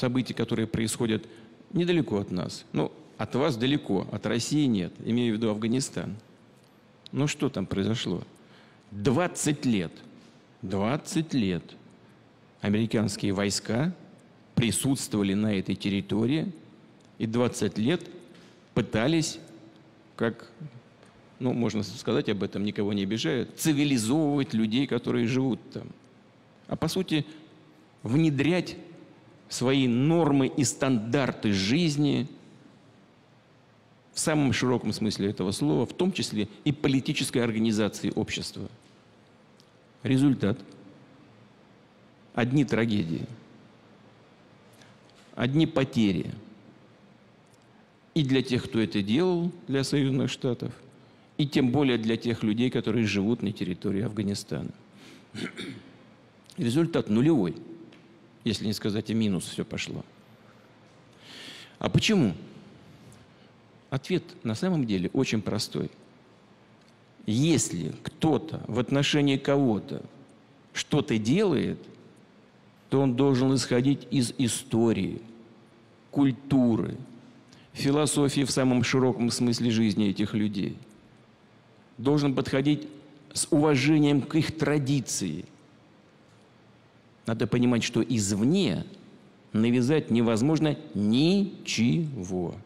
события, которые происходят недалеко от нас. Ну, от вас далеко, от России нет, имею в виду Афганистан. Ну, что там произошло? 20 лет, 20 лет американские войска присутствовали на этой территории и 20 лет пытались, как, ну, можно сказать об этом, никого не обижают, цивилизовывать людей, которые живут там. А по сути, внедрять свои нормы и стандарты жизни в самом широком смысле этого слова, в том числе и политической организации общества. Результат. Одни трагедии, одни потери. И для тех, кто это делал, для Соединенных Штатов, и тем более для тех людей, которые живут на территории Афганистана. Результат нулевой – если не сказать и минус все пошло. А почему? Ответ на самом деле очень простой. Если кто-то в отношении кого-то что-то делает, то он должен исходить из истории, культуры, философии в самом широком смысле жизни этих людей. Должен подходить с уважением к их традиции – надо понимать, что извне навязать невозможно ничего.